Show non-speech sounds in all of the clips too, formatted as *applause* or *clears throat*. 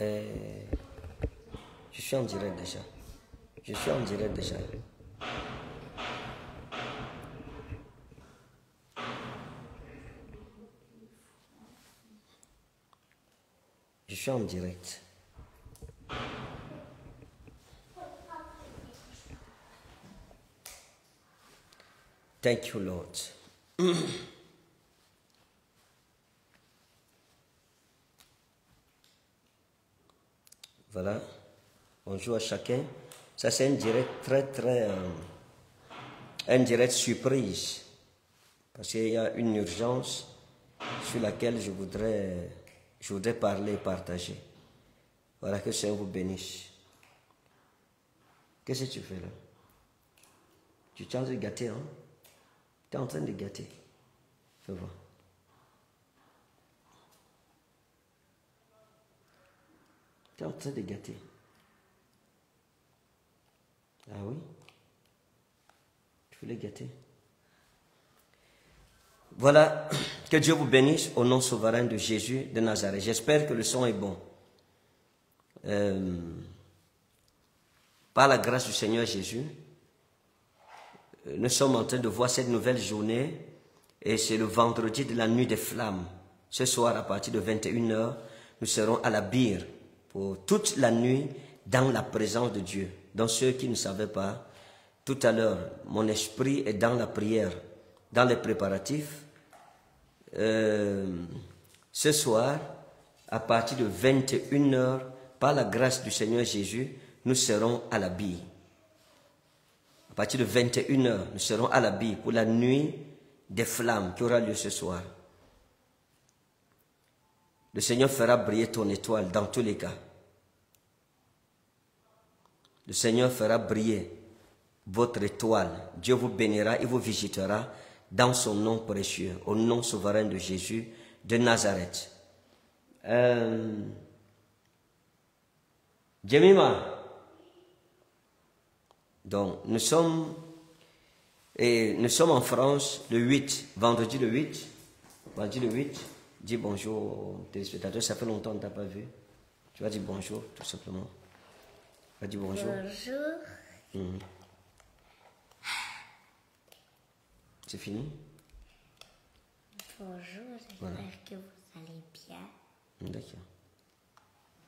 Euh, je suis en direct déjà. Je suis en direct déjà. Je suis en direct. Thank you, Lord. *clears throat* Voilà. Bonjour à chacun. Ça, c'est un direct très, très. euh, un direct surprise. Parce qu'il y a une urgence sur laquelle je voudrais, je voudrais parler et partager. Voilà, que Seigneur vous bénisse. Qu'est-ce que tu fais là? Tu es en train de gâter, hein? Tu es en train de gâter. Fais voir. Tu es en train de gâter. Ah oui? Tu voulais gâter? Voilà, que Dieu vous bénisse au nom souverain de Jésus de Nazareth. J'espère que le son est bon. Euh, par la grâce du Seigneur Jésus, nous sommes en train de voir cette nouvelle journée et c'est le vendredi de la nuit des flammes. Ce soir, à partir de 21h, nous serons à la bire pour toute la nuit dans la présence de Dieu. Dans ceux qui ne savaient pas, tout à l'heure, mon esprit est dans la prière, dans les préparatifs. Euh, ce soir, à partir de 21h, par la grâce du Seigneur Jésus, nous serons à la bille. À partir de 21h, nous serons à la bille pour la nuit des flammes qui aura lieu ce soir. Le Seigneur fera briller ton étoile dans tous les cas. Le Seigneur fera briller votre étoile. Dieu vous bénira et vous visitera dans son nom précieux, au nom souverain de Jésus de Nazareth. Euh, Jemima. Donc, nous sommes, et nous sommes en France le 8, vendredi le 8. Vendredi le 8. Dis bonjour aux téléspectateurs. Ça fait longtemps que tu n'as pas vu. Tu vas dire bonjour, tout simplement. Tu vas dire bonjour. Bonjour. Mhm. C'est fini? Bonjour, j'espère Voilà. que vous allez bien. D'accord.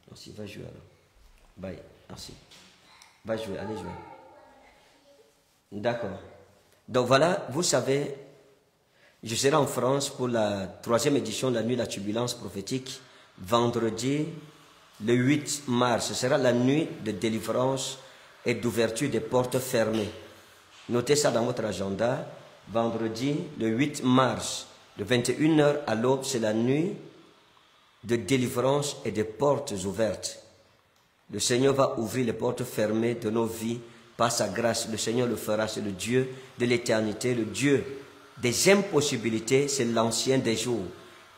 Merci, va jouer alors. Bye, merci. Va jouer, allez jouer. D'accord. Donc voilà, vous savez, je serai en France pour la troisième édition de la nuit de la turbulence prophétique, vendredi le 8 mars. Ce sera la nuit de délivrance et d'ouverture des portes fermées. Notez ça dans votre agenda. Vendredi le 8 mars, de 21h à l'aube, c'est la nuit de délivrance et de portes ouvertes. Le Seigneur va ouvrir les portes fermées de nos vies par sa grâce. Le Seigneur le fera. C'est le Dieu de l'éternité, le Dieu des impossibilités. C'est l'ancien des jours.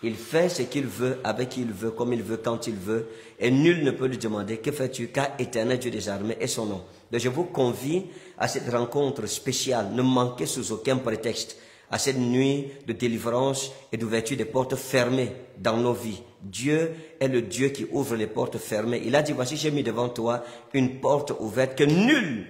Il fait ce qu'il veut, avec qui il veut, comme il veut, quand il veut. Et nul ne peut lui demander que fais-tu, car éternel Dieu des armées est son nom. Donc je vous convie à cette rencontre spéciale. Ne manquez sous aucun prétexte à cette nuit de délivrance et d'ouverture des portes fermées dans nos vies. Dieu est le Dieu qui ouvre les portes fermées. Il a dit, voici, j'ai mis devant toi une porte ouverte que nul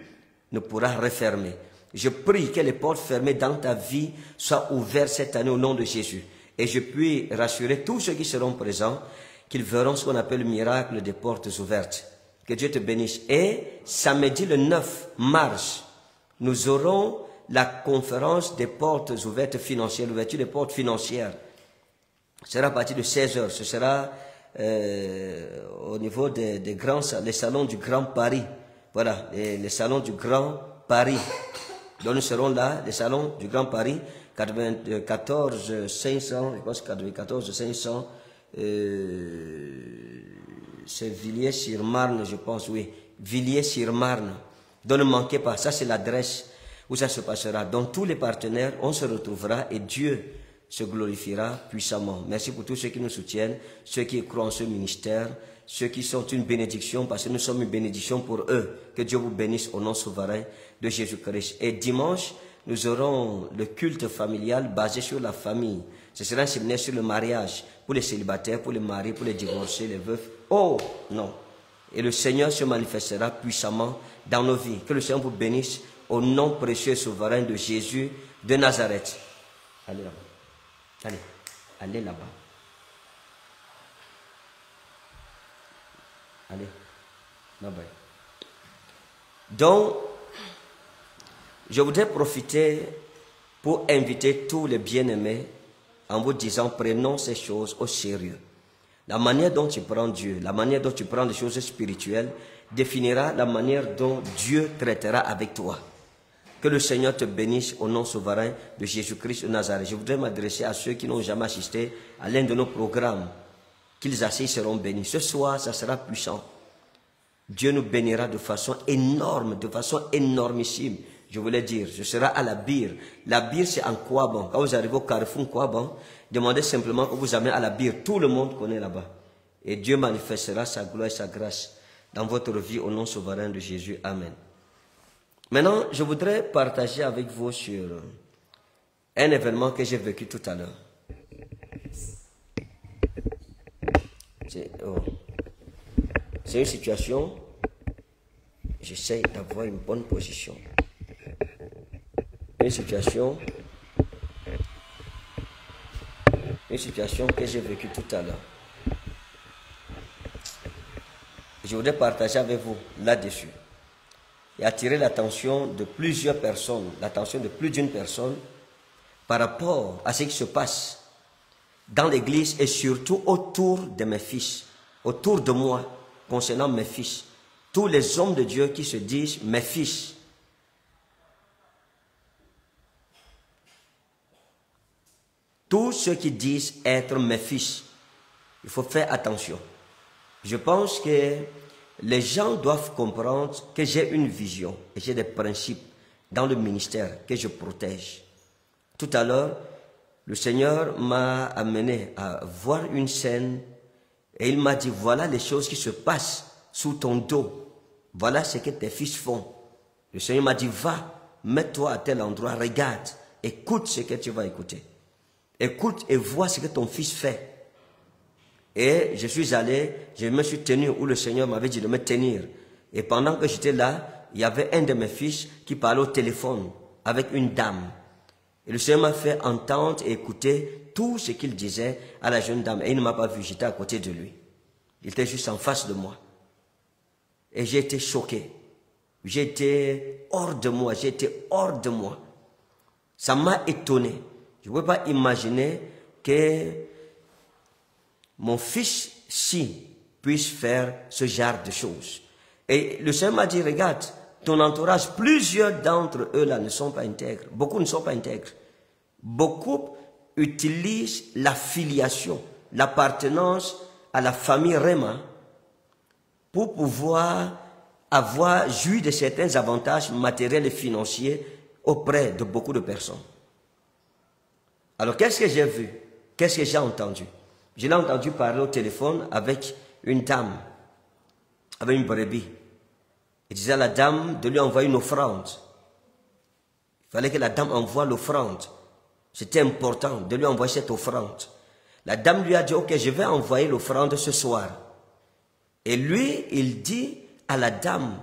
ne pourra refermer. Je prie que les portes fermées dans ta vie soient ouvertes cette année au nom de Jésus. Et je puis rassurer tous ceux qui seront présents qu'ils verront ce qu'on appelle le miracle des portes ouvertes. Que Dieu te bénisse. Et samedi le 9 mars, nous aurons la conférence des portes ouvertes financières, l'ouverture des portes financières. Ce sera à partir de 16 heures. Ce sera euh, au niveau des, grands les salons du Grand Paris. Voilà, les salons du Grand Paris. Donc nous serons là, les salons du Grand Paris, 94 500, je pense 94 500, euh, c'est Villiers-sur-Marne, je pense, oui. Villiers-sur-Marne. Donc ne manquez pas, ça c'est l'adresse où ça se passera. Donc tous les partenaires, on se retrouvera et Dieu se glorifiera puissamment. Merci pour tous ceux qui nous soutiennent, ceux qui croient en ce ministère, ceux qui sont une bénédiction parce que nous sommes une bénédiction pour eux. Que Dieu vous bénisse au nom souverain de Jésus-Christ. Et dimanche, nous aurons le culte familial basé sur la famille. Ce sera un séminaire sur le mariage, pour les célibataires, pour les maris, pour les divorcés, les veufs. Oh non. Et le Seigneur se manifestera puissamment dans nos vies. Que le Seigneur vous bénisse au nom précieux et souverain de Jésus de Nazareth. Allez là-bas. Allez. Allez là-bas. Allez. Là-bas. Donc, je voudrais profiter pour inviter tous les bien-aimés en vous disant prenons ces choses au sérieux. La manière dont tu prends Dieu, la manière dont tu prends les choses spirituelles définira la manière dont Dieu traitera avec toi. Que le Seigneur te bénisse au nom souverain de Jésus-Christ de Nazareth. Je voudrais m'adresser à ceux qui n'ont jamais assisté à l'un de nos programmes. Qu'ils assistent seront bénis. Ce soir, ça sera puissant. Dieu nous bénira de façon énorme, de façon énormissime. Je voulais dire, ce sera à la bire. La bire, c'est en bon? Quand vous arrivez au carrefour bon? Demandez simplement que vous amenez à la bire. Tout le monde connaît là-bas. Et Dieu manifestera sa gloire et sa grâce dans votre vie au nom souverain de Jésus. Amen. Maintenant, je voudrais partager avec vous sur un événement que j'ai vécu tout à l'heure. Oh. C'est une situation, j'essaie d'avoir une bonne position. Une situation, une situation que j'ai vécue tout à l'heure. Je voudrais partager avec vous là-dessus et attirer l'attention de plusieurs personnes, l'attention de plus d'une personne par rapport à ce qui se passe dans l'église et surtout autour de mes fils, autour de moi, concernant mes fils. Tous les hommes de Dieu qui se disent mes fils. Tous ceux qui disent être mes fils. Il faut faire attention. Je pense que les gens doivent comprendre que j'ai une vision et j'ai des principes dans le ministère que je protège. Tout à l'heure, le Seigneur m'a amené à voir une scène et il m'a dit, voilà les choses qui se passent sous ton dos. Voilà ce que tes fils font. Le Seigneur m'a dit, va, mets-toi à tel endroit, regarde, écoute ce que tu vas écouter. Écoute et vois ce que ton fils fait. Et je suis allé, je me suis tenu où le Seigneur m'avait dit de me tenir. Et pendant que j'étais là, il y avait un de mes fils qui parlait au téléphone avec une dame. Et le Seigneur m'a fait entendre et écouter tout ce qu'il disait à la jeune dame. Et il ne m'a pas vu, j'étais à côté de lui. Il était juste en face de moi. Et j'ai été choqué. J'étais hors de moi, j'étais hors de moi. Ça m'a étonné. Je ne peux pas imaginer que mon fils si puisse faire ce genre de choses. Et le Seigneur m'a dit, regarde, ton entourage, plusieurs d'entre eux là ne sont pas intègres. Beaucoup ne sont pas intègres. Beaucoup utilisent la filiation, l'appartenance à la famille Réma pour pouvoir avoir joui de certains avantages matériels et financiers auprès de beaucoup de personnes. Alors qu'est-ce que j'ai vu? Qu'est-ce que j'ai entendu? Je l'ai entendu parler au téléphone avec une dame, avec une brebis. Il disait à la dame de lui envoyer une offrande. Il fallait que la dame envoie l'offrande. C'était important de lui envoyer cette offrande. La dame lui a dit, ok, je vais envoyer l'offrande ce soir. Et lui, il dit à la dame,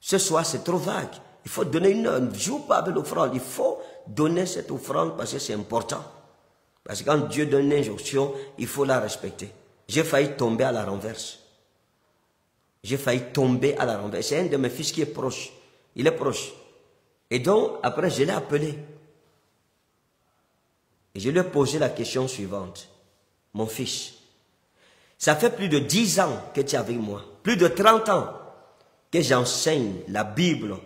ce soir c'est trop vague. Il faut donner une heure. Ne joue pas avec l'offrande. Il faut donner cette offrande parce que c'est important. Parce que quand Dieu donne une injonction, il faut la respecter. J'ai failli tomber à la renverse. J'ai failli tomber à la renverse. C'est un de mes fils qui est proche. Il est proche. Et donc, après, je l'ai appelé. Et je lui ai posé la question suivante. Mon fils, ça fait plus de dix ans que tu es avec moi. Plus de trente ans que j'enseigne la Bible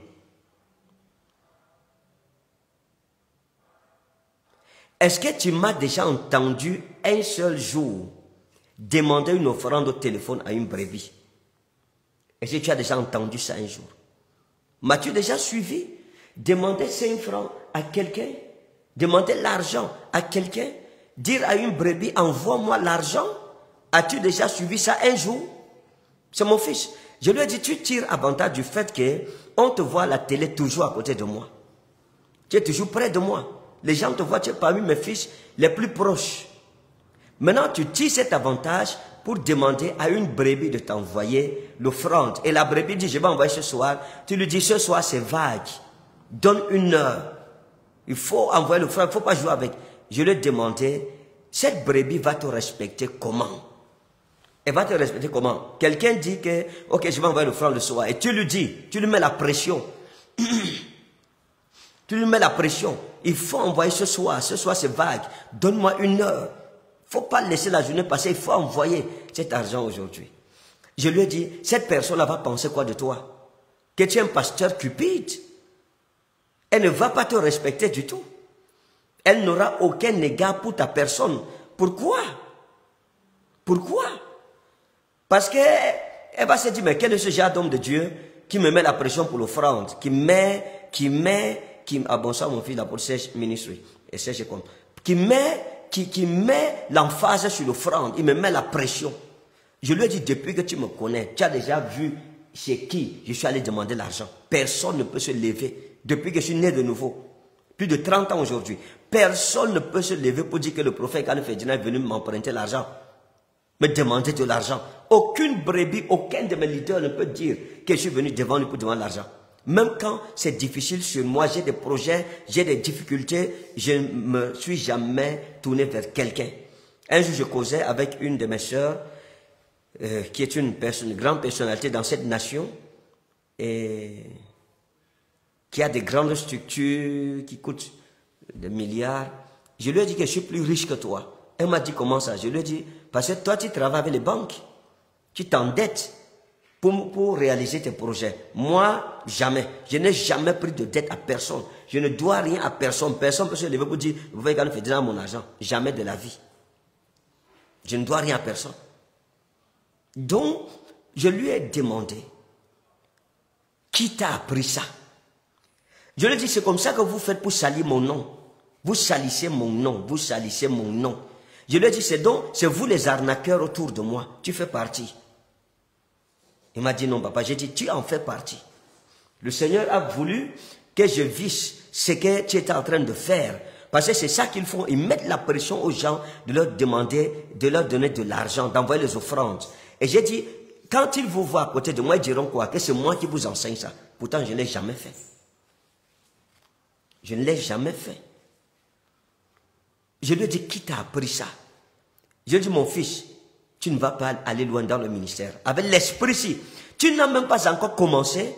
Est-ce que tu m'as déjà entendu un seul jour demander une offrande au téléphone à une brebis? Est-ce que tu as déjà entendu ça un jour? M'as-tu déjà suivi? Demander 5 francs à quelqu'un? Demander l'argent à quelqu'un? Dire à une brebis, envoie-moi l'argent? As-tu déjà suivi ça un jour? C'est mon fils. Je lui ai dit, tu tires avantage du fait que on te voit à la télé toujours à côté de moi. Tu es toujours près de moi. Les gens te voient, tu es parmi mes fils les plus proches. Maintenant, tu tires cet avantage pour demander à une brebis de t'envoyer l'offrande. Et la brebis dit, je vais envoyer ce soir. Tu lui dis, ce soir, c'est vague. Donne une heure. Il faut envoyer l'offrande, il ne faut pas jouer avec. Je lui ai demandé, cette brebis va te respecter comment? Elle va te respecter comment? Quelqu'un dit que, ok, je vais envoyer l'offrande le soir. Et tu lui dis, tu lui mets la pression. *clears throat* tu lui mets la pression. Il faut envoyer ce soir. Ce soir, c'est vague. Donne-moi une heure faut pas laisser la journée passer, il faut envoyer cet argent aujourd'hui. Je lui ai dit, cette personne-là va penser quoi de toi? Que tu es un pasteur cupide. Elle ne va pas te respecter du tout. Elle n'aura aucun égard pour ta personne. Pourquoi? Pourquoi? Parce qu'elle va se dire, mais quel est ce genre d'homme de Dieu qui me met la pression pour l'offrande, qui met, qui met, qui, ah bon ça mon fils pour Serge Ministry, et Serge comme, qui met qui, met l'emphase sur l'offrande, il me met la pression. Je lui ai dit, depuis que tu me connais, tu as déjà vu chez qui je suis allé demander l'argent. Personne ne peut se lever depuis que je suis né de nouveau. Plus de 30 ans aujourd'hui. Personne ne peut se lever pour dire que le prophète Khalif Ferdinand est venu m'emprunter l'argent. Me demander de l'argent. Aucune brebis, aucun de mes leaders ne peut dire que je suis venu devant lui pour demander l'argent. Même quand c'est difficile sur moi, j'ai des projets, j'ai des difficultés, je ne me suis jamais tourné vers quelqu'un. Un jour, je causais avec une de mes sœurs, euh, qui est une, grande personnalité dans cette nation, et qui a des grandes structures, qui coûtent des milliards. Je lui ai dit que je suis plus riche que toi. Elle m'a dit comment ça? Je lui ai dit, parce que toi, tu travailles avec les banques, tu t'endettes pour, réaliser tes projets. Moi, jamais. Je n'ai jamais pris de dette à personne. Je ne dois rien à personne. Personne ne peut se lever pour dire, vous voyez quand je fais mon argent. Jamais de la vie. Je ne dois rien à personne. Donc, je lui ai demandé, qui t'a appris ça? Je lui ai dit, c'est comme ça que vous faites pour salir mon nom. Vous salissez mon nom, vous salissez mon nom. Je lui ai dit, c'est donc, c'est vous les arnaqueurs autour de moi. Tu fais partie. Il m'a dit non, papa. J'ai dit, tu en fais partie. Le Seigneur a voulu que je visse ce que tu étais en train de faire. Parce que c'est ça qu'ils font. Ils mettent la pression aux gens de leur demander, de leur donner de l'argent, d'envoyer les offrandes. Et j'ai dit, quand ils vous voient à côté de moi, ils diront quoi? Que c'est moi qui vous enseigne ça. Pourtant, je ne l'ai jamais fait. Je ne l'ai jamais fait. Je lui ai dit, qui t'a appris ça? Je lui ai dit, mon fils, tu ne vas pas aller loin dans le ministère. Avec l'esprit-ci, tu n'as même pas encore commencé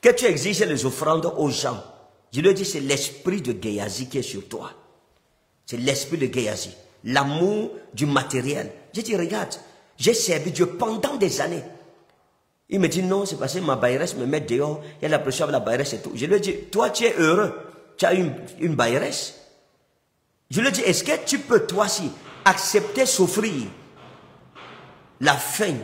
que tu exiges les offrandes aux gens. Je lui ai dit, c'est l'esprit de Géasi qui est sur toi. C'est l'esprit de Géasi. L'amour du matériel. J'ai dit, regarde, j'ai servi Dieu pendant des années. Il me dit, non, c'est parce que ma bayresse me met dehors, il y a la pression avec la bayresse et tout. Je lui dit, toi, tu es heureux. Tu as une, une bayresse. Je lui dit, est-ce que tu peux, toi aussi, accepter souffrir la faim,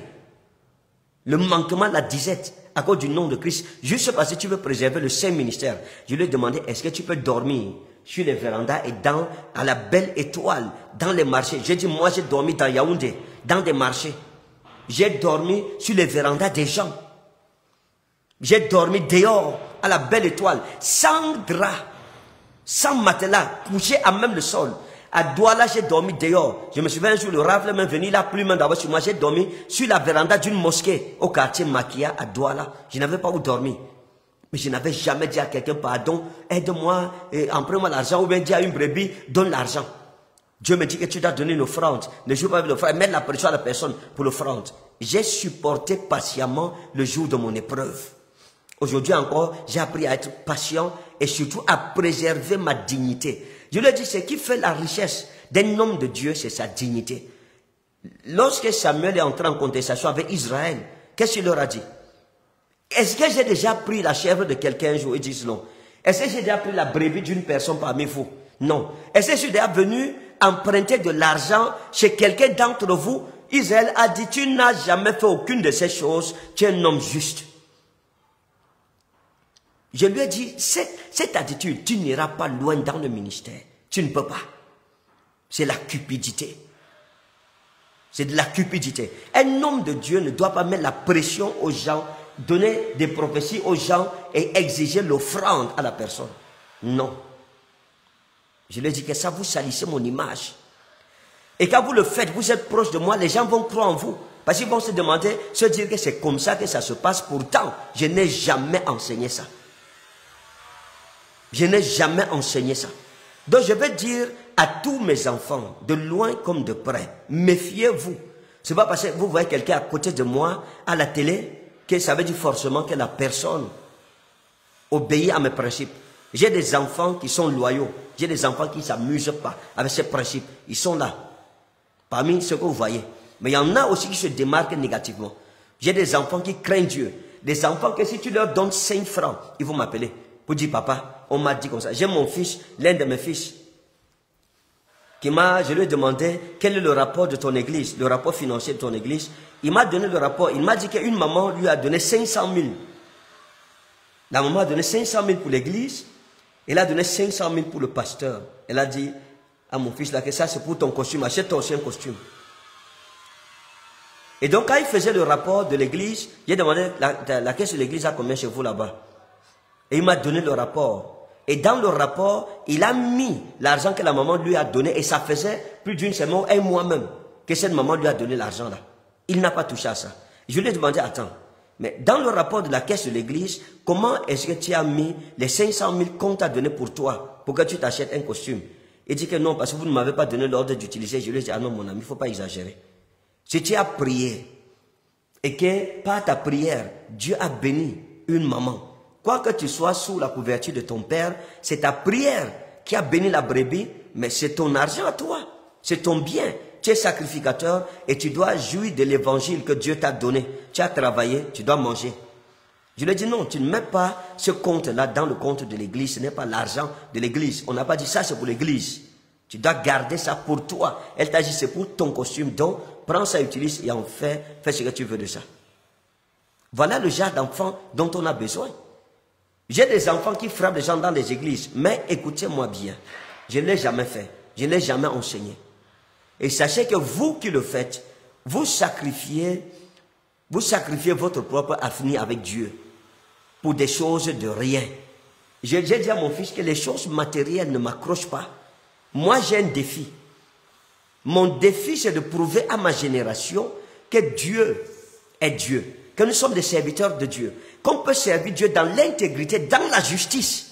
le manquement, la disette, à cause du nom de Christ, juste parce que tu veux préserver le Saint ministère. Je lui ai demandé, est-ce que tu peux dormir sur les vérandas et dans, à la belle étoile, dans les marchés? J'ai dit, moi j'ai dormi dans Yaoundé, dans des marchés. J'ai dormi sur les vérandas des gens. J'ai dormi dehors, à la belle étoile, sans drap, sans matelas, couché à même le sol. À Douala, j'ai dormi dehors. Je me souviens un jour, le rafle m'est venu là, plus main d'abord sur moi. J'ai dormi sur la véranda d'une mosquée au quartier Makia à Douala. Je n'avais pas où dormir. Mais je n'avais jamais dit à quelqu'un, pardon, aide-moi, emprunte-moi l'argent, ou bien dis à une brebis, donne l'argent. Dieu me dit que tu dois donner une offrande. Ne joue pas avec l'offrande, mets la pression à la personne pour l'offrande. J'ai supporté patiemment le jour de mon épreuve. Aujourd'hui encore, j'ai appris à être patient et surtout à préserver ma dignité. Je ai dit, ce qui fait la richesse d'un homme de Dieu, c'est sa dignité. Lorsque Samuel est entré en contestation avec Israël, qu'est-ce qu'il leur a dit? Est-ce que j'ai déjà pris la chèvre de quelqu'un un jour? Ils disent non. Est-ce que j'ai déjà pris la brebis d'une personne parmi vous? Non. Est-ce que je suis déjà venu emprunter de l'argent chez quelqu'un d'entre vous? Israël a dit, tu n'as jamais fait aucune de ces choses, tu es un homme juste. Je lui ai dit, cette, attitude, tu n'iras pas loin dans le ministère. Tu ne peux pas. C'est la cupidité. C'est de la cupidité. Un homme de Dieu ne doit pas mettre la pression aux gens, donner des prophéties aux gens et exiger l'offrande à la personne. Non. Je lui ai dit que ça, vous salissez mon image. Et quand vous le faites, vous êtes proche de moi, les gens vont croire en vous. Parce qu'ils vont se demander, se dire que c'est comme ça que ça se passe. Pourtant, je n'ai jamais enseigné ça. Je n'ai jamais enseigné ça. Donc je vais dire à tous mes enfants, de loin comme de près, méfiez-vous. C'est pas parce que vous voyez quelqu'un à côté de moi à la télé que ça veut dire forcément que la personne obéit à mes principes. J'ai des enfants qui sont loyaux. J'ai des enfants qui ne s'amusent pas avec ces principes. Ils sont là. Parmi ceux que vous voyez. Mais il y en a aussi qui se démarquent négativement. J'ai des enfants qui craignent Dieu. Des enfants que si tu leur donnes 5 francs, ils vont m'appeler. Pour dire, papa, on m'a dit comme ça. J'ai mon fils, l'un de mes fils, qui m'a, je lui ai demandé quel est le rapport de ton église, le rapport financier de ton église. Il m'a donné le rapport. Il m'a dit qu'une maman lui a donné 500 000. La maman a donné 500 000 pour l'église. Elle a donné 500 000 pour le pasteur. Elle a dit à mon fils là que ça c'est pour ton costume. Achète-toi aussi un costume. Et donc, quand il faisait le rapport de l'église, j'ai demandé la, la, caisse de l'église a combien chez vous là-bas? Et il m'a donné le rapport. Et dans le rapport, il a mis l'argent que la maman lui a donné et ça faisait plus d'une semaine, un mois même, que cette maman lui a donné l'argent là. Il n'a pas touché à ça. Je lui ai demandé, attends, mais dans le rapport de la caisse de l'église, comment est-ce que tu as mis les 500 000 qu'on t'a donné pour toi, pour que tu t'achètes un costume? Il dit que non, parce que vous ne m'avez pas donné l'ordre d'utiliser. Je lui ai dit, ah non mon ami, il ne faut pas exagérer. Si tu as prié et que par ta prière, Dieu a béni une maman, quoi que tu sois sous la couverture de ton père, c'est ta prière qui a béni la brebis, mais c'est ton argent à toi, c'est ton bien. Tu es sacrificateur et tu dois jouir de l'évangile que Dieu t'a donné. Tu as travaillé, tu dois manger. Je lui ai dit non, tu ne mets pas ce compte-là dans le compte de l'église, ce n'est pas l'argent de l'église. On n'a pas dit ça, c'est pour l'église. Tu dois garder ça pour toi. Elle t'a dit c'est pour ton costume, donc prends ça, utilise et en fais, fais ce que tu veux de ça. Voilà le genre d'enfant dont on a besoin. J'ai des enfants qui frappent les gens dans les églises, mais écoutez-moi bien, je ne l'ai jamais fait, je ne l'ai jamais enseigné. Et sachez que vous qui le faites, vous sacrifiez, vous sacrifiez votre propre avenir avec Dieu pour des choses de rien. J'ai dit à mon fils que les choses matérielles ne m'accrochent pas. Moi, j'ai un défi. Mon défi, c'est de prouver à ma génération que Dieu est Dieu, que nous sommes des serviteurs de Dieu, qu'on peut servir Dieu dans l'intégrité, dans la justice.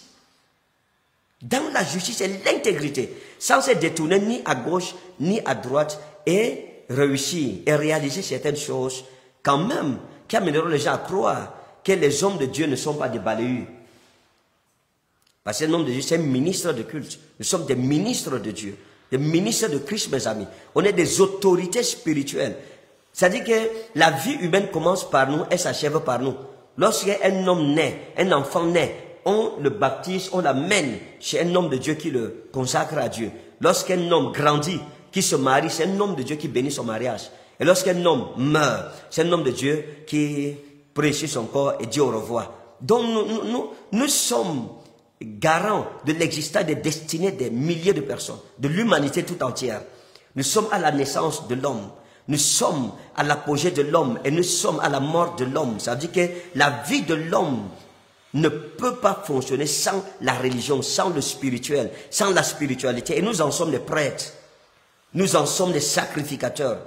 Dans la justice et l'intégrité, sans se détourner ni à gauche ni à droite et réussir et réaliser certaines choses, quand même, qui amèneront les gens à croire que les hommes de Dieu ne sont pas des balayus. Parce que l'homme de Dieu, c'est un ministre de culte. Nous sommes des ministres de Dieu. Des ministres de Christ, mes amis. On est des autorités spirituelles. C'est-à-dire que la vie humaine commence par nous et s'achève par nous. Lorsqu'un homme naît, un enfant naît, on le baptise, on l'amène chez un homme de Dieu qui le consacre à Dieu. Lorsqu'un homme grandit, qui se marie, c'est un homme de Dieu qui bénit son mariage. Et lorsqu'un homme meurt, c'est un homme de Dieu qui précise son corps et dit au revoir. Donc nous, nous sommes garants de l'existence des destinées des milliers de personnes, de l'humanité tout entière. Nous sommes à la naissance de l'homme. Nous sommes à l'apogée de l'homme et nous sommes à la mort de l'homme. Ça veut dire que la vie de l'homme ne peut pas fonctionner sans la religion, sans le spirituel, sans la spiritualité. Et nous en sommes les prêtres. Nous en sommes les sacrificateurs.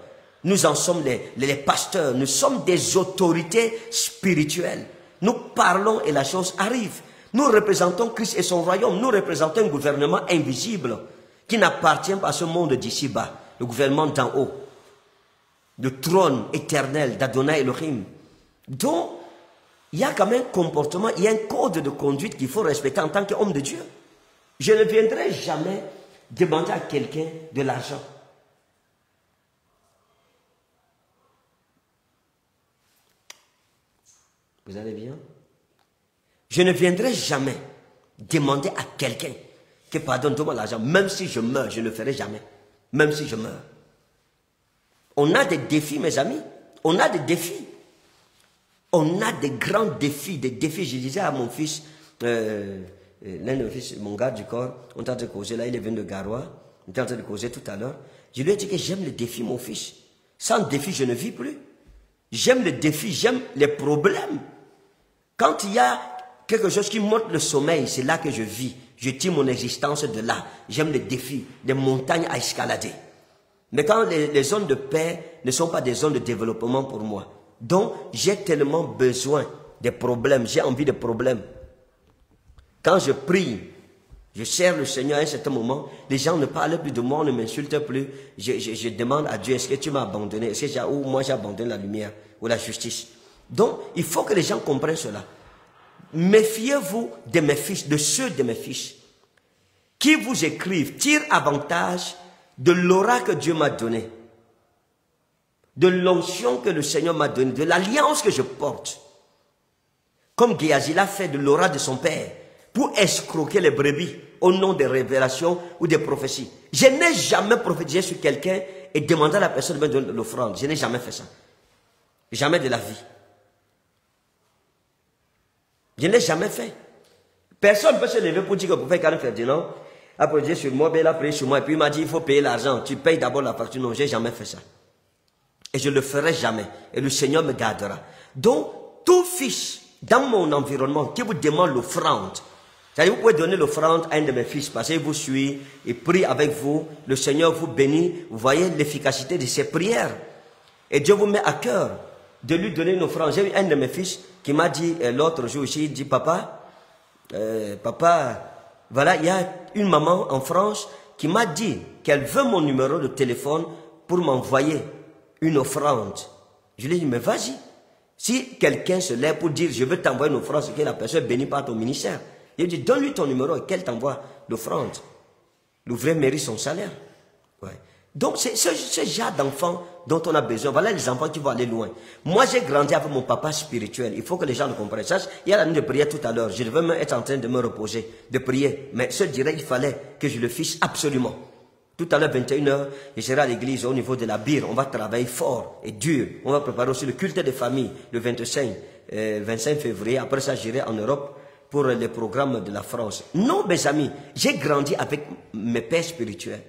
Nous en sommes les, les, pasteurs. Nous sommes des autorités spirituelles. Nous parlons et la chose arrive. Nous représentons Christ et son royaume. Nous représentons un gouvernement invisible qui n'appartient pas à ce monde d'ici bas, le gouvernement d'en haut, le trône éternel d'Adonai Elohim. Donc, il y a quand même un comportement, il y a un code de conduite qu'il faut respecter en tant qu'homme de Dieu. Je ne viendrai jamais demander à quelqu'un de l'argent. Vous allez bien? Je ne viendrai jamais demander à quelqu'un que pardonne-moi l'argent, même si je meurs, je ne le ferai jamais. Même si je meurs. On a des défis, mes amis. On a des défis. On a des grands défis, des défis. Je disais à mon fils, euh, euh, l'un de mes fils, mon gars du corps, on train de causer là, il est venu de Garoua, on est en train de causer tout à l'heure. Je lui ai dit que j'aime les défis, mon fils. Sans défi, je ne vis plus. J'aime les défis, j'aime les problèmes. Quand il y a quelque chose qui montre le sommeil, c'est là que je vis. Je tire mon existence de là. J'aime les défis, des montagnes à escalader. Mais quand les, zones de paix ne sont pas des zones de développement pour moi, donc j'ai tellement besoin des problèmes, j'ai envie de problèmes. Quand je prie, je sers le Seigneur à un certain moment, les gens ne parlent plus de moi, ne m'insultent plus. Je, demande à Dieu, est-ce que tu m'as abandonné? Est-ce que ou moi j'ai abandonné la lumière ou la justice? Donc, il faut que les gens comprennent cela. Méfiez-vous de mes fils, de ceux de mes fils, qui vous écrivent, tirent avantage de l'aura que Dieu m'a donné, de l'onction que le Seigneur m'a donnée, de l'alliance que je porte. Comme Géasi l'a fait de l'aura de son père, pour escroquer les brebis au nom des révélations ou des prophéties. Je n'ai jamais prophétisé sur quelqu'un et demandé à la personne de me donner l'offrande. Je n'ai jamais fait ça. Jamais de la vie. Je n'ai jamais fait. Personne ne peut se lever pour dire que le prophète Karen Ferdinand a prophétisé sur moi, ben il a prié sur moi, et puis il m'a dit il faut payer l'argent. Tu payes d'abord la facture. Non, j'ai jamais fait ça. Et je le ferai jamais. Et le Seigneur me gardera. Donc, tout fils dans mon environnement qui vous demande l'offrande, vous pouvez donner l'offrande à un de mes fils parce qu'il vous suit et prie avec vous. Le Seigneur vous bénit. Vous voyez l'efficacité de ses prières. Et Dieu vous met à cœur de lui donner une offrande. J'ai eu un de mes fils qui m'a dit euh, l'autre jour ici, il dit, papa, euh, papa, voilà, il y a une maman en France qui m'a dit qu'elle veut mon numéro de téléphone pour m'envoyer une offrande. Je lui ai dit, mais vas-y. Si quelqu'un se lève pour dire, je veux t'envoyer une offrande, c'est que la personne bénit par ton ministère. Il dit, donne-lui ton numéro et qu'elle t'envoie l'offrande. L'ouvrier mérite son salaire. Donc, c'est ce, genre d'enfants dont on a besoin. Voilà les enfants qui vont aller loin. Moi, j'ai grandi avec mon papa spirituel. Il faut que les gens le comprennent. Ça, il y a la nuit de prière tout à l'heure. Je devais même être en train de me reposer, de prier. Mais ce dirait, il fallait que je le fisse absolument. Tout à l'heure, 21h, je serai à l'église au niveau de la bire. On va travailler fort et dur. On va préparer aussi le culte des familles le 25, 25 euh, février. Après ça, j'irai en Europe pour les programmes de la France. Non, mes amis, j'ai grandi avec mes pères spirituels.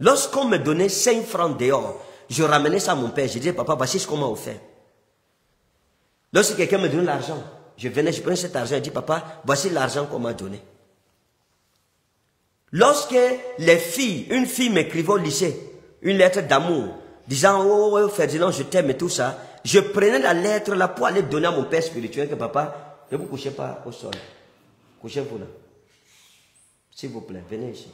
Lorsqu'on me donnait 5 francs dehors, je ramenais ça à mon père. Je disais, papa, voici ce qu'on m'a offert. Lorsque quelqu'un me donnait l'argent, je venais, je prenais cet argent et je dis, papa, voici l'argent qu'on m'a donné. Lorsque les filles, une fille m'écrivait au lycée, une lettre d'amour, disant, oh, oh Ferdinand, je t'aime et tout ça, je prenais la lettre là pour aller donner à mon père spirituel que papa, ne vous couchez pas au sol. Couchez-vous là. S'il vous plaît, venez ici.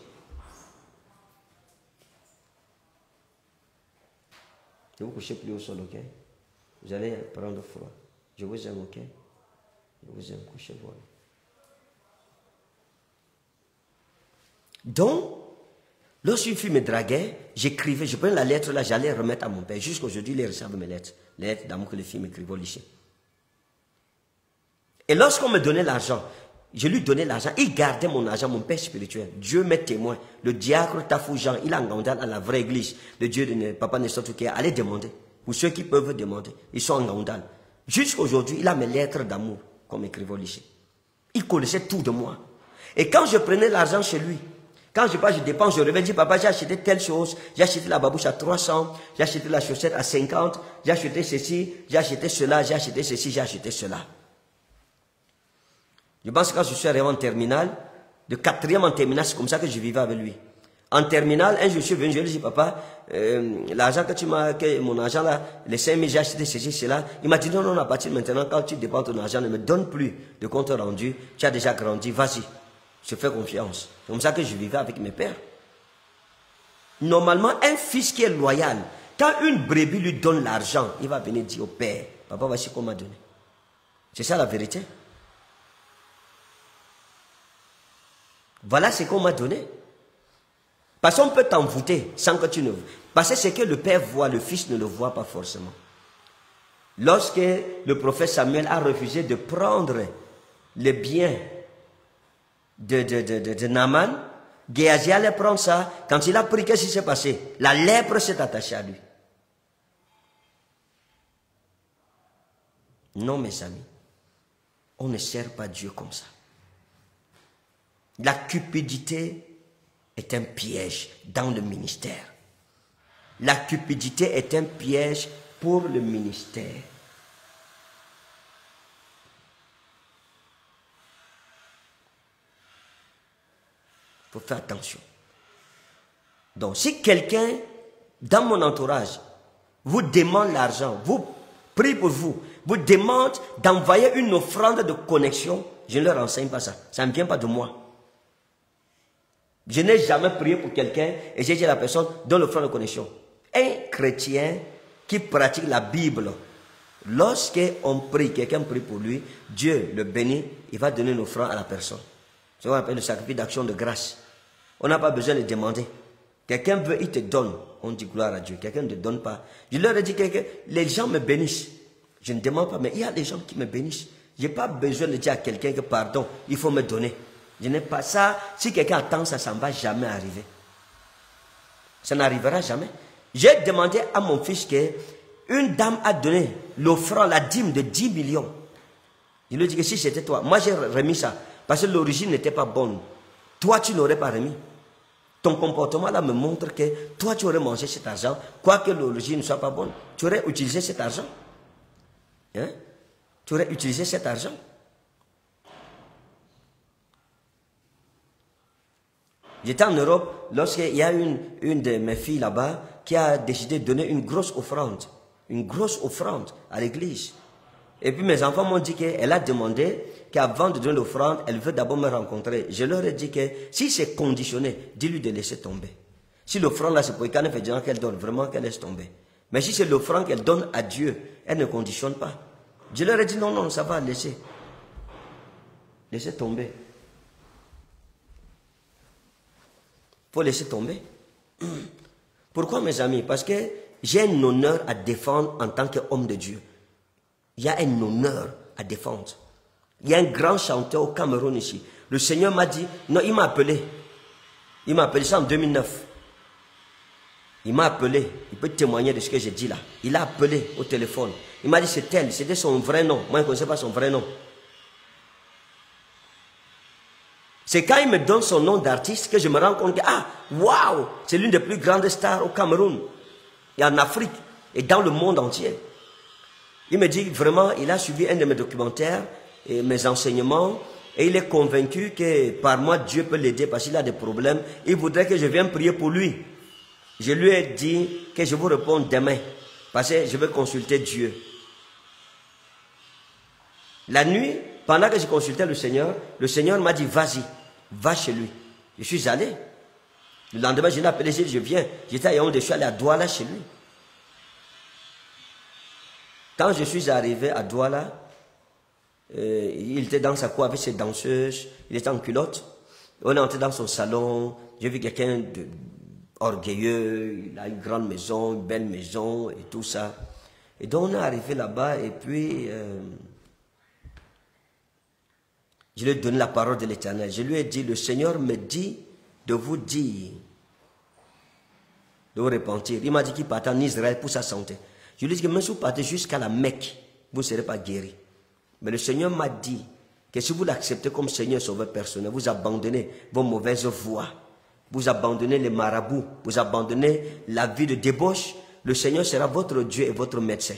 Vous couchez plus au sol, ok? Vous allez prendre froid. Je vous aime, ok? Je vous aime, couchez-vous. Donc, Lorsqu'une fille me draguait, j'écrivais, je prenais la lettre là, j'allais remettre à mon père. Jusqu'aujourd'hui, il reçoit mes lettres. Lettres d'amour que les filles m'écrivaient au lycée. Et lorsqu'on me donnait l'argent, je lui donnais l'argent, il gardait mon argent, mon père spirituel. Dieu m'est témoin. Le diacre Tafoujan, il a en à la vraie église. Le Dieu de Papa Nestor allez demander. Pour ceux qui peuvent demander, ils sont en Gandal. Jusqu'aujourd'hui, il a mes lettres d'amour qu'on m'écrivait au lycée. Il connaissait tout de moi. Et quand je prenais l'argent chez lui, quand je passe, je dépense, je reviens, je papa, j'ai acheté telle chose, j'ai acheté la babouche à 300, j'ai acheté la chaussette à 50, j'ai acheté ceci, j'ai acheté cela, j'ai acheté ceci, j'ai acheté cela. Je pense que quand je suis arrivé en terminale, de quatrième en terminale, c'est comme ça que je vivais avec lui. En terminale, un jour, je suis venu, je lui ai dit, papa, euh, l'argent que tu m'as, que mon argent là, les 5 000, j'ai acheté ceci, cela. Il m'a dit, non, non, à partir de maintenant, quand tu dépenses ton argent, ne me donne plus de compte rendu, tu as déjà grandi, vas-y. Je fais confiance. C'est comme ça que je vivais avec mes pères. Normalement, un fils qui est loyal, quand une brebis lui donne l'argent, il va venir dire au père, papa, voici qu'on m'a donné. C'est ça la vérité. Voilà ce qu'on m'a donné. Parce qu'on peut t'envoûter sans que tu ne... Parce que ce que le père voit, le fils ne le voit pas forcément. Lorsque le prophète Samuel a refusé de prendre les biens de, de, de, de, Naaman, allait prendre ça. Quand il a pris, qu'est-ce qui s'est passé? La lèpre s'est attachée à lui. Non, mes amis, on ne sert pas Dieu comme ça. La cupidité est un piège dans le ministère. La cupidité est un piège pour le ministère. faut faire attention. Donc, si quelqu'un, dans mon entourage, vous demande l'argent, vous prie pour vous, vous demande d'envoyer une offrande de connexion, je ne leur enseigne pas ça. Ça ne vient pas de moi. Je n'ai jamais prié pour quelqu'un et j'ai dit à la personne, donne l'offrande de connexion. Un chrétien qui pratique la Bible, lorsqu'on prie, quelqu'un prie pour lui, Dieu le bénit, il va donner une offrande à la personne. C'est ce qu'on appelle le sacrifice d'action de grâce. On n'a pas besoin de demander. Quelqu'un veut, il te donne. On dit gloire à Dieu. Quelqu'un ne te donne pas. Je leur ai dit que les gens me bénissent. Je ne demande pas, mais il y a des gens qui me bénissent. Je n'ai pas besoin de dire à quelqu'un que pardon, il faut me donner. Je n'ai pas ça. Si quelqu'un attend ça, ça ne va jamais arriver. Ça n'arrivera jamais. J'ai demandé à mon fils que une dame a donné l'offrande, la dîme de 10 millions. Je lui dit que si c'était toi, moi j'ai remis ça. Parce que l'origine n'était pas bonne. Toi, tu n'aurais pas remis. Ton comportement là me montre que toi, tu aurais mangé cet argent, quoique l'origine ne soit pas bonne. Tu aurais utilisé cet argent. Hein? Tu aurais utilisé cet argent. J'étais en Europe lorsqu'il y a une, une de mes filles là-bas qui a décidé de donner une grosse offrande, une grosse offrande à l'église. Et puis mes enfants m'ont dit qu'elle a demandé qu'avant de donner l'offrande, elle veut d'abord me rencontrer. Je leur ai dit que si c'est conditionné, dis-lui de laisser tomber. Si l'offrande là, c'est pour qu'elle fait qu'elle donne, vraiment qu'elle laisse tomber. Mais si c'est l'offrande qu'elle donne à Dieu, elle ne conditionne pas. Je leur ai dit non, non, ça va, laisser. Laissez tomber. Faut laisser tomber. *clears throat* Pourquoi, mes amis? Parce que j'ai un honneur à défendre en tant qu'homme de Dieu. Il y a un honneur à défendre. Il y a un grand chanteur au Cameroun ici. Le Seigneur m'a dit, non, il m'a appelé. Il m'a appelé ça en 2009. Il m'a appelé. Il peut témoigner de ce que j'ai dit là. Il a appelé au téléphone. Il m'a dit c'est elle. C'était son vrai nom. Moi, je ne connaissais pas son vrai nom. C'est quand il me donne son nom d'artiste que je me rends compte que, ah, waouh, c'est l'une des plus grandes stars au Cameroun, et en Afrique, et dans le monde entier. Il me dit vraiment, il a suivi un de mes documentaires et mes enseignements, et il est convaincu que par moi, Dieu peut l'aider parce qu'il a des problèmes. Il voudrait que je vienne prier pour lui. Je lui ai dit que je vous réponds demain, parce que je vais consulter Dieu. La nuit, pendant que je consultais le Seigneur, le Seigneur m'a dit, vas-y, va chez lui. Je suis allé. Le lendemain, je l'ai appelé, je viens. J'étais à Yaoundé, je suis allé à Douala chez lui. Quand je suis arrivé à Douala, euh, il était dans sa cour avec ses danseuses, il était en culotte. On est entré dans son salon, j'ai vu quelqu'un de orgueilleux, il a une grande maison, une belle maison et tout ça. Et donc on est arrivé là-bas et puis euh, je lui ai donné la parole de l'Éternel. Je lui ai dit, le Seigneur me dit de vous dire, de vous repentir. Il m'a dit qu'il partait en Israël pour sa santé. Je lui ai dit que même si vous partez jusqu'à la Mecque, vous ne serez pas guéri. Mais le Seigneur m'a dit que si vous l'acceptez comme Seigneur sauveur personnel, vous abandonnez vos mauvaises voies, vous abandonnez les marabouts, vous abandonnez la vie de débauche, le Seigneur sera votre Dieu et votre médecin.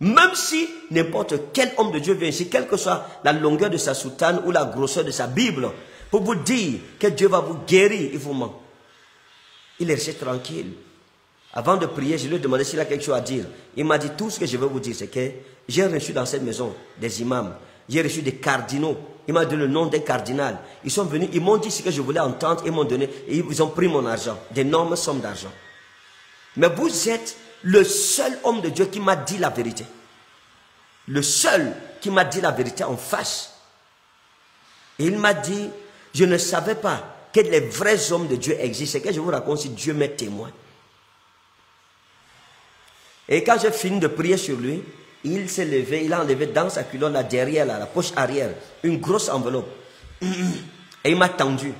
Même si n'importe quel homme de Dieu vient ici, quelle que soit la longueur de sa soutane ou la grosseur de sa Bible, pour vous dire que Dieu va vous guérir, il vous ment. Il est resté tranquille. Avant de prier, je lui ai demandé s'il a quelque chose à dire. Il m'a dit tout ce que je veux vous dire, c'est que j'ai reçu dans cette maison des imams, j'ai reçu des cardinaux. Il m'a donné le nom des cardinals. Ils sont venus, ils m'ont dit ce que je voulais entendre, ils m'ont donné, ils ont pris mon argent, d'énormes sommes d'argent. Mais vous êtes le seul homme de Dieu qui m'a dit la vérité. Le seul qui m'a dit la vérité en face. Et il m'a dit, je ne savais pas que les vrais hommes de Dieu existent. C'est que je vous raconte si Dieu m'est témoin. Et quand j'ai fini de prier sur lui, il s'est levé, il a enlevé dans sa culotte, la derrière, la poche arrière, une grosse enveloppe. *clears throat* Et il m'a tendu.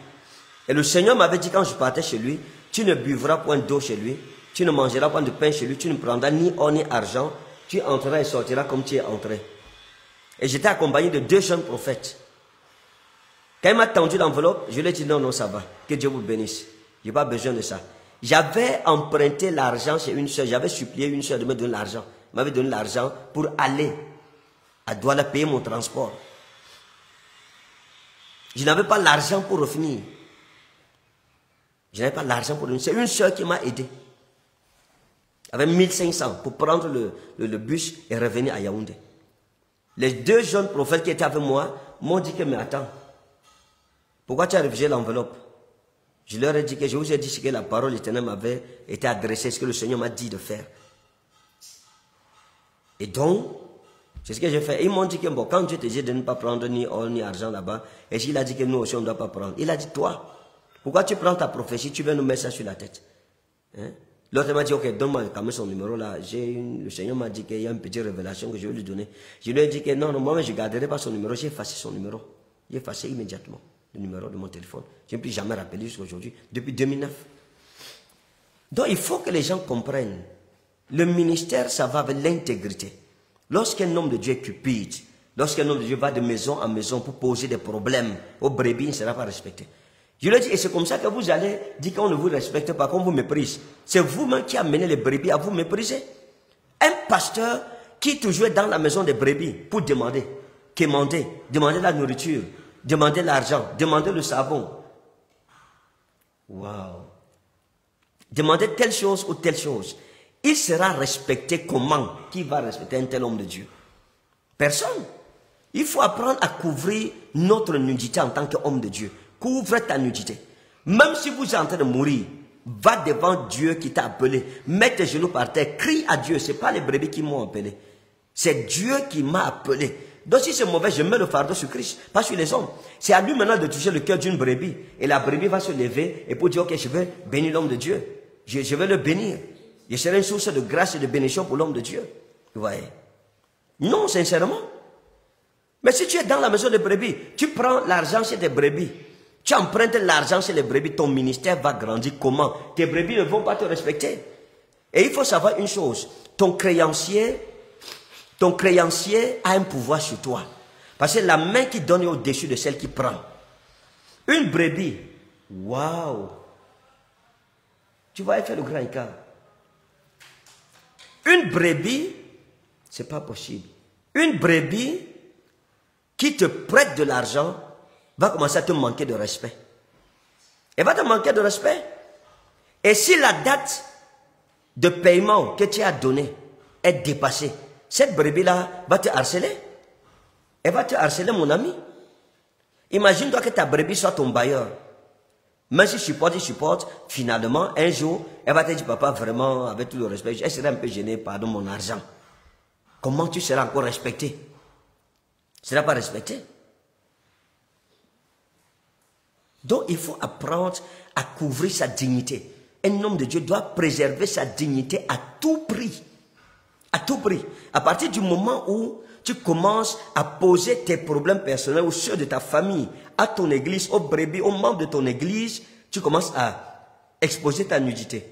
Et le Seigneur m'avait dit quand je partais chez lui, tu ne buvras point d'eau chez lui, tu ne mangeras pas de pain chez lui, tu ne prendras ni or ni argent, tu entreras et sortiras comme tu es entré. Et j'étais accompagné de deux jeunes prophètes. Quand il m'a tendu l'enveloppe, je lui ai dit non, non, ça va, que Dieu vous bénisse. Je n'ai pas besoin de ça. J'avais emprunté l'argent chez une soeur, j'avais supplié une soeur de me donner l'argent. Elle m'avait donné l'argent pour aller à Douala payer mon transport. Je n'avais pas l'argent pour revenir. Je n'avais pas l'argent pour donner. C'est une soeur qui m'a aidé. Avec 1500 pour prendre le, bus et revenir à Yaoundé. Les deux jeunes prophètes qui étaient avec moi m'ont dit que, mais attends, pourquoi tu as révisé l'enveloppe? Je leur ai dit que je vous ai dit ce que la parole éternelle m'avait été adressée, ce que le Seigneur m'a dit de faire. Et donc, c'est ce que j'ai fait. Ils m'ont dit que bon, quand Dieu te dit de ne pas prendre ni or ni argent là-bas, et s'il a dit que nous aussi on ne doit pas prendre, il a dit toi, pourquoi tu prends ta prophétie, tu veux nous mettre ça sur la tête hein? L'autre m'a dit, ok, donne-moi quand même son numéro là. le Seigneur m'a dit qu'il y a une petite révélation que je vais lui donner. Je lui ai dit que non, non moi je ne garderai pas son numéro, j'ai effacé son numéro. J'ai effacé immédiatement le numéro de mon téléphone. Je ne plus jamais rappelé jusqu'à aujourd'hui, depuis 2009. Donc il faut que les gens comprennent. Le ministère, ça va avec l'intégrité. Lorsqu'un homme de Dieu est cupide, lorsqu'un homme de Dieu va de maison en maison pour poser des problèmes aux brebis, il ne sera pas respecté. Je ai dit, et c'est comme ça que vous allez dire qu'on ne vous respecte pas, qu'on vous méprise. C'est vous-même qui amenez les brebis à vous mépriser. Un pasteur qui toujours est dans la maison des brebis pour demander, quémander, demander la nourriture, demander l'argent, demander le savon. Waouh! Demander telle chose ou telle chose il sera respecté comment? Qui va respecter un tel homme de Dieu? Personne. Il faut apprendre à couvrir notre nudité en tant qu'homme de Dieu. Couvre ta nudité. Même si vous êtes en train de mourir, va devant Dieu qui t'a appelé. Mets tes genoux par terre, crie à Dieu. Ce n'est pas les brebis qui m'ont appelé. C'est Dieu qui m'a appelé. Donc si c'est mauvais, je mets le fardeau sur Christ, pas sur les hommes. C'est à lui maintenant de toucher le cœur d'une brebis. Et la brebis va se lever et pour dire, ok, je vais bénir l'homme de Dieu. Je, je vais le bénir. Je serai une source de grâce et de bénédiction pour l'homme de Dieu. Vous voyez? Non, sincèrement. Mais si tu es dans la maison des brebis, tu prends l'argent chez tes brebis, tu empruntes l'argent chez les brebis, ton ministère va grandir comment? Tes brebis ne vont pas te respecter. Et il faut savoir une chose, ton créancier, ton créancier a un pouvoir sur toi. Parce que la main qui donne est au-dessus de celle qui prend. Une brebis, waouh Tu vas faire le grand écart. Une brebis, c'est pas possible. Une brebis qui te prête de l'argent va commencer à te manquer de respect. Elle va te manquer de respect. Et si la date de paiement que tu as donnée est dépassée, cette brebis-là va te harceler. Elle va te harceler, mon ami. Imagine-toi que ta brebis soit ton bailleur. Même si supporte, il supporte, finalement, un jour, elle va te dire, papa, vraiment, avec tout le respect, elle serait un peu gênée, pardon, mon argent. Comment tu seras encore respecté? Tu ne seras pas respecté. Donc, il faut apprendre à couvrir sa dignité. Un homme de Dieu doit préserver sa dignité à tout prix. À tout prix. À partir du moment où tu commences à poser tes problèmes personnels aux ceux de ta famille, à ton église, aux brebis, aux membres de ton église, tu commences à exposer ta nudité.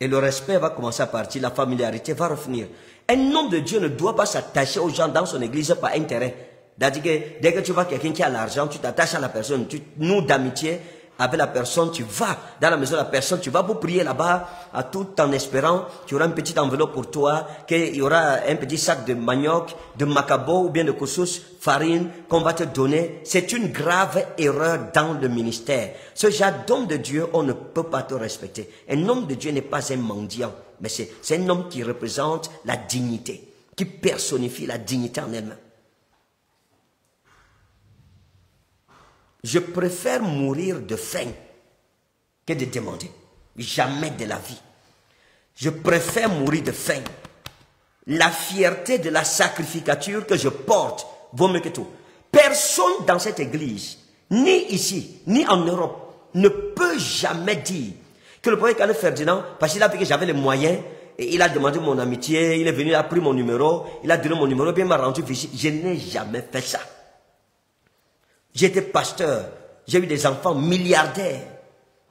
Et le respect va commencer à partir, la familiarité va revenir. Un homme de Dieu ne doit pas s'attacher aux gens dans son église par intérêt. C'est-à-dire que dès que tu vois quelqu'un qui a l'argent, tu t'attaches à la personne, tu nous d'amitié, avec la personne, tu vas dans la maison de la personne, tu vas pour prier là-bas, à tout en espérant qu'il y aura une petite enveloppe pour toi, qu'il y aura un petit sac de manioc, de macabo ou bien de couscous, farine qu'on va te donner. C'est une grave erreur dans le ministère. Ce genre d'homme de Dieu, on ne peut pas te respecter. Un homme de Dieu n'est pas un mendiant, mais c'est un homme qui représente la dignité, qui personnifie la dignité en elle-même. Je préfère mourir de faim que de demander. Jamais de la vie. Je préfère mourir de faim. La fierté de la sacrificature que je porte vaut mieux que tout. Personne dans cette église, ni ici, ni en Europe, ne peut jamais dire que le prophète Carl Ferdinand, parce qu'il a vu que j'avais les moyens, et il a demandé mon amitié, il est venu, il a pris mon numéro, il a donné mon numéro, bien m'a rendu visite. Je n'ai jamais fait ça. J'étais pasteur. J'ai eu des enfants milliardaires,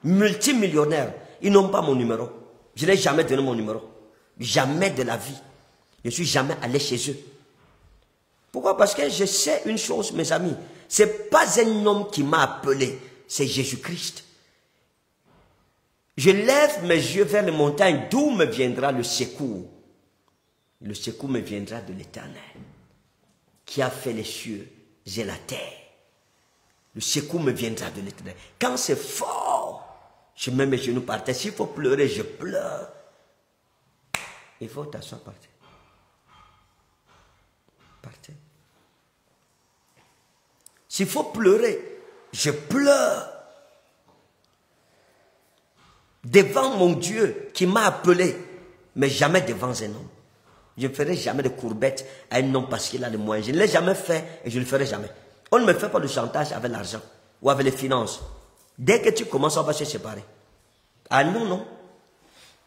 multimillionnaires. Ils n'ont pas mon numéro. Je n'ai jamais donné mon numéro. Jamais de la vie. Je ne suis jamais allé chez eux. Pourquoi? Parce que je sais une chose, mes amis. C'est pas un homme qui m'a appelé, c'est Jésus-Christ. Je lève mes yeux vers les montagnes, d'où me viendra le secours? Le secours me viendra de l'Éternel, qui a fait les cieux et la terre. Le secours me viendra de l'éternel. Quand c'est fort, Je mets mes genoux par terre. S'il faut pleurer, je pleure. Il faut t'asseoir par terre. Par terre. S'il faut pleurer, je pleure. Devant mon Dieu qui m'a appelé, mais jamais devant un homme. Je ne ferai jamais de courbette à un homme parce qu'il a les moyens. Je ne l'ai jamais fait et je ne le ferai jamais. On ne me fait pas de chantage avec l'argent ou avec les finances. Dès que tu commences, on va se séparer. Ah non, non.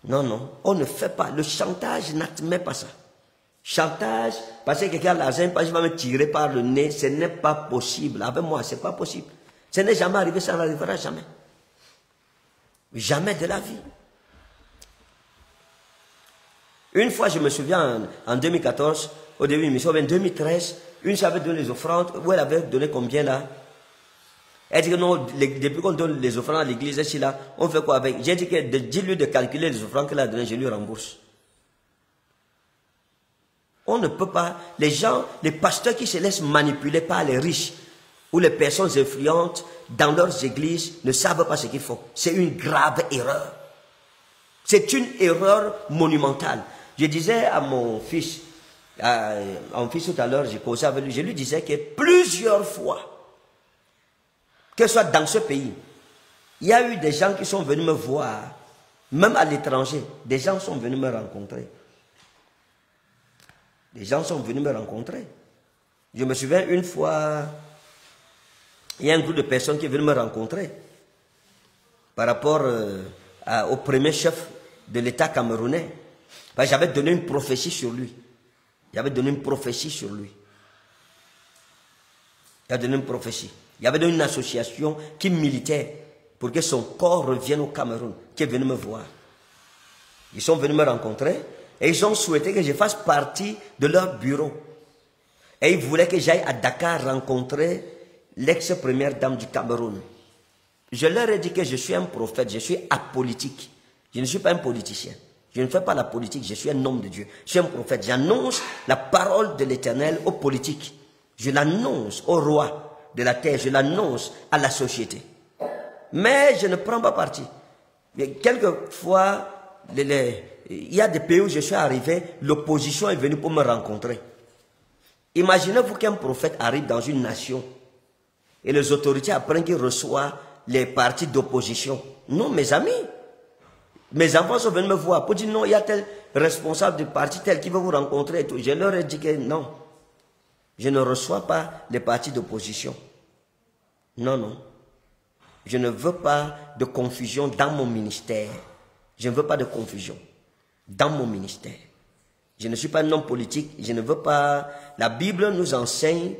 Non, non. On ne fait pas. Le chantage n'admet pas ça. Chantage, parce que quelqu'un a l'argent, parce qu'il va me tirer par le nez, ce n'est pas possible. Avec moi, ce n'est pas possible. Ce n'est jamais arrivé, ça n'arrivera jamais. Jamais de la vie. Une fois, je me souviens, en, 2014, au début de l'émission, en 2013, une avait donné les offrandes, où elle avait donné combien là? Elle dit que non, depuis qu'on donne les offrandes à l'église, ici là, on fait quoi avec? J'ai dit que dis-lui de calculer les offrandes qu'elle a données, je lui rembourse. On ne peut pas, les gens, les pasteurs qui se laissent manipuler par les riches ou les personnes influentes dans leurs églises ne savent pas ce qu'il faut. C'est une grave erreur. C'est une erreur monumentale. Je disais à mon fils, à, mon fils tout à l'heure, j'ai causé avec lui, je lui disais que plusieurs fois, que ce soit dans ce pays, il y a eu des gens qui sont venus me voir, même à l'étranger, des gens sont venus me rencontrer. Des gens sont venus me rencontrer. Je me souviens une fois, il y a un groupe de personnes qui est venu me rencontrer par rapport euh, au premier chef de l'État camerounais. J'avais donné une prophétie sur lui. J'avais donné une prophétie sur lui. J'avais donné une prophétie. Il avait donné une association qui militait pour que son corps revienne au Cameroun, qui est venu me voir. Ils sont venus me rencontrer et ils ont souhaité que je fasse partie de leur bureau. Et ils voulaient que j'aille à Dakar rencontrer l'ex-première dame du Cameroun. Je leur ai dit que je suis un prophète, je suis apolitique. Je ne suis pas un politicien. Je ne fais pas la politique, je suis un homme de Dieu. Je suis un prophète. J'annonce la parole de l'Éternel aux politiques. Je l'annonce au roi de la terre, je l'annonce à la société. Mais je ne prends pas parti. Quelquefois, il y a des pays où je suis arrivé, l'opposition est venue pour me rencontrer. Imaginez-vous qu'un prophète arrive dans une nation et les autorités apprennent qu'il reçoit les partis d'opposition. Non, mes amis, mes enfants sont venus me voir pour dire non, il y a tel responsable du parti tel qui veut vous rencontrer et tout. Je leur ai dit que non. Je ne reçois pas les partis d'opposition. Non, non. Je ne veux pas de confusion dans mon ministère. Je ne veux pas de confusion dans mon ministère. Je ne suis pas un homme politique. Je ne veux pas. La Bible nous enseigne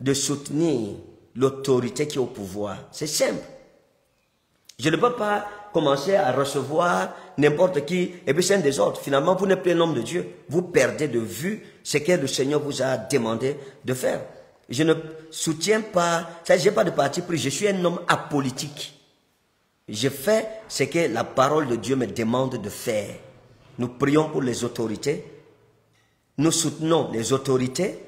de soutenir l'autorité qui est au pouvoir. C'est simple. Je ne peux pas commencer à recevoir n'importe qui, et puis c'est un désordre. Finalement, vous n'êtes plus un homme de Dieu. Vous perdez de vue ce que le Seigneur vous a demandé de faire. Je ne soutiens pas, ça, j'ai pas de parti pris, je suis un homme apolitique. Je fais ce que la parole de Dieu me demande de faire. Nous prions pour les autorités, nous soutenons les autorités,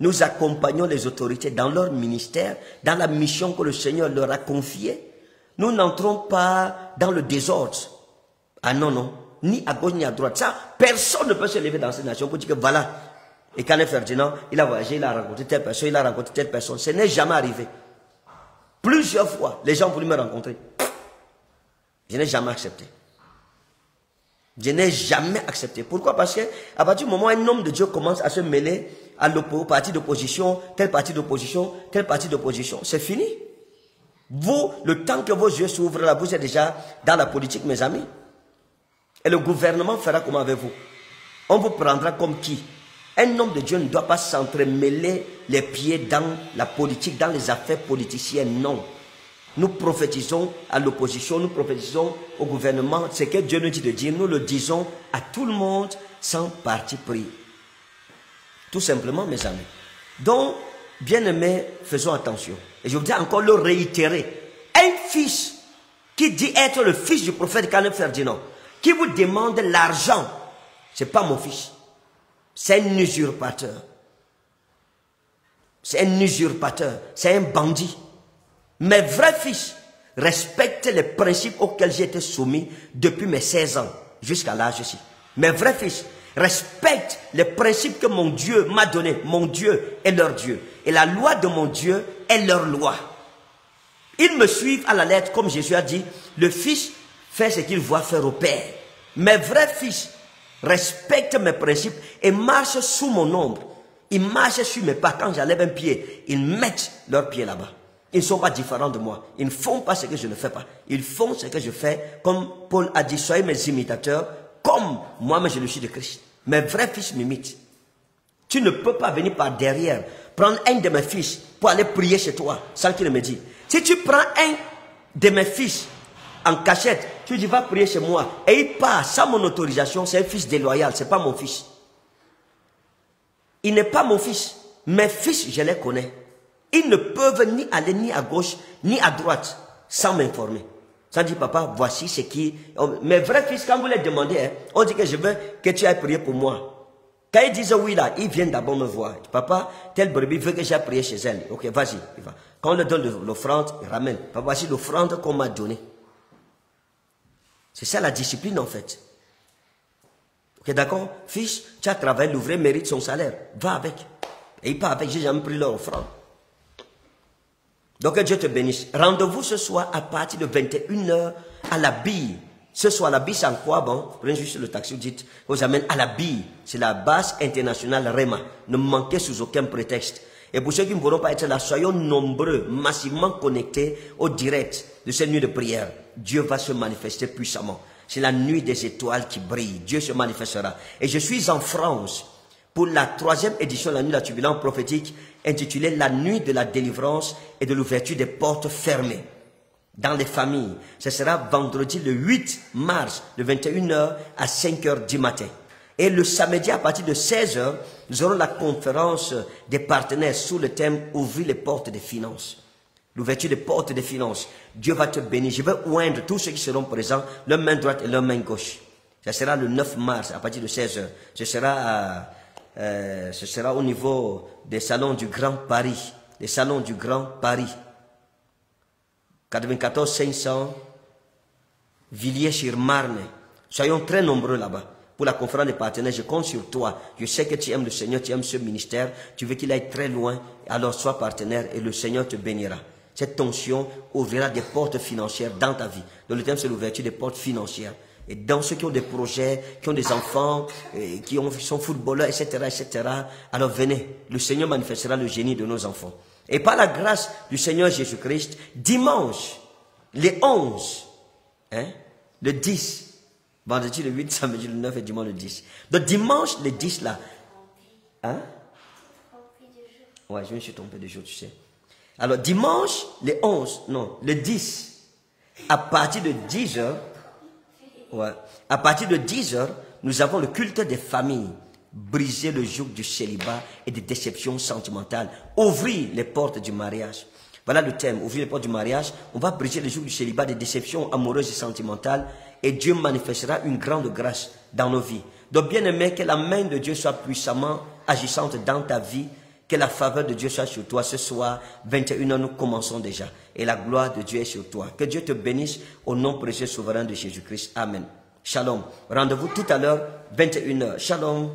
nous accompagnons les autorités dans leur ministère, dans la mission que le Seigneur leur a confiée. Nous n'entrons pas dans le désordre. Ah non, non. Ni à gauche ni à droite. Ça, personne ne peut se lever dans cette nation pour dire que voilà. Et quand Ferdinand, il a voyagé, il a rencontré telle personne, il a rencontré telle personne. Ce n'est jamais arrivé. Plusieurs fois, les gens voulu me rencontrer. Je n'ai jamais accepté. Je n'ai jamais accepté. Pourquoi? Parce que à partir du moment où un homme de Dieu commence à se mêler à au parti d'opposition, tel parti d'opposition, tel parti d'opposition, c'est fini. Vous, le temps que vos yeux s'ouvrent là, vous êtes déjà dans la politique, mes amis. Et le gouvernement fera comme avec vous? On vous prendra comme qui? Un homme de Dieu ne doit pas s'entremêler les pieds dans la politique, dans les affaires politiciennes, non. Nous prophétisons à l'opposition, nous prophétisons au gouvernement. Ce que Dieu nous dit de dire, nous le disons à tout le monde sans parti pris. Tout simplement, mes amis. Donc, bien aimés, faisons attention. Et je voudrais encore le réitérer. Un fils qui dit être le fils du prophète Canet Ferdinand, qui vous demande l'argent, ce n'est pas mon fils. C'est un usurpateur. C'est un usurpateur. C'est un bandit. Mes vrais fils, respectent les principes auxquels j'ai été soumis depuis mes 16 ans jusqu'à l'âge ci. Mes vrais fils respectent les principes que mon Dieu m'a donnés. Mon Dieu est leur Dieu. Et la loi de mon Dieu est leur loi. Ils me suivent à la lettre, comme Jésus a dit, le Fils fait ce qu'il voit faire au Père. Mes vrais fils respectent mes principes et marchent sous mon ombre. Ils marchent sur mes pas. Quand j'enlève un pied, ils mettent leur pied là-bas. Ils ne sont pas différents de moi. Ils ne font pas ce que je ne fais pas. Ils font ce que je fais, comme Paul a dit, soyez mes imitateurs, moi-même je le suis de Christ. Mes vrais fils m'imitent. Tu ne peux pas venir par derrière, prendre un de mes fils pour aller prier chez toi, sans qu'il me dise. Si tu prends un de mes fils en cachette, tu dis va prier chez moi, et il part sans mon autorisation, c'est un fils déloyal, c'est pas mon fils. Il n'est pas mon fils. Mes fils, je les connais. Ils ne peuvent ni aller ni à gauche, ni à droite, sans m'informer. Sans dire, papa, voici ce qui... Mes vrais fils, quand vous les demandez, hein, on dit que je veux que tu ailles prier pour moi. Quand ils disent oui là, ils viennent d'abord me voir. Papa, telle brebis veut que j'aille prier chez elle. Ok, vas-y, Quand on leur donne l'offrande, ils ramènent. Papa, voici l'offrande qu'on m'a donnée. C'est ça la discipline en fait. Ok, d'accord? Fils, tu as travaillé, l'ouvrier mérite son salaire. Va avec. Et il part avec, j'ai jamais pris leur. Donc que Dieu te bénisse. Rendez-vous ce soir à partir de 21h à la bille. Ce soir, la bille, c'est en quoi Bon, prenez juste le taxi, vous dites, vous amène à la bille. C'est la base internationale REMA. Ne manquez sous aucun prétexte. Et pour ceux qui ne pourront pas être là, soyons nombreux, massivement connectés au direct de cette nuit de prière. Dieu va se manifester puissamment. C'est la nuit des étoiles qui brille. Dieu se manifestera. Et je suis en France pour la troisième édition de la nuit de la turbulence prophétique intitulée La nuit de la délivrance et de l'ouverture des portes fermées dans les familles. Ce sera vendredi le 8 mars de 21h à 5h du matin. Et le samedi à partir de 16h, nous aurons la conférence des partenaires sous le thème Ouvrir les portes des finances. L'ouverture des portes des finances. Dieu va te bénir. Je vais oindre tous ceux qui seront présents, leur main droite et leur main gauche. Ce sera le 9 mars à partir de 16h. Ce sera, euh, ce sera au niveau des salons du Grand Paris. Les salons du Grand Paris. 94 500 Villiers-sur-Marne. Soyons très nombreux là-bas pour la conférence des partenaires, je compte sur toi. Je sais que tu aimes le Seigneur, tu aimes ce ministère, tu veux qu'il aille très loin, alors sois partenaire et le Seigneur te bénira. Cette tension ouvrira des portes financières dans ta vie. Donc le thème, c'est l'ouverture des portes financières. Et dans ceux qui ont des projets, qui ont des enfants, qui ont, sont footballeurs, etc., etc., alors venez, le Seigneur manifestera le génie de nos enfants. Et par la grâce du Seigneur Jésus-Christ, dimanche, les 11, hein, le 10, Vendredi le 8, samedi le 9 et dimanche le 10. Donc dimanche le 10 là. Hein? Ouais, je me suis trompé de jour, tu sais. Alors dimanche le 11, non, le 10, à partir de 10 heures, à partir de 10 heures, nous avons le culte des familles. Briser le joug du célibat et des déceptions sentimentales. Ouvrir les portes du mariage. Voilà le thème, ouvrir les portes du mariage. On va briser le joug du célibat, des déceptions amoureuses et sentimentales et Dieu manifestera une grande grâce dans nos vies. Donc bien aimé, que la main de Dieu soit puissamment agissante dans ta vie, que la faveur de Dieu soit sur toi. Ce soir, 21h, nous commençons déjà. Et la gloire de Dieu est sur toi. Que Dieu te bénisse au nom précieux souverain de Jésus-Christ. Amen. Shalom. Rendez-vous tout à l'heure, 21h. Shalom.